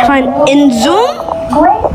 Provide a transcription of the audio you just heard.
Fine. In Zoom?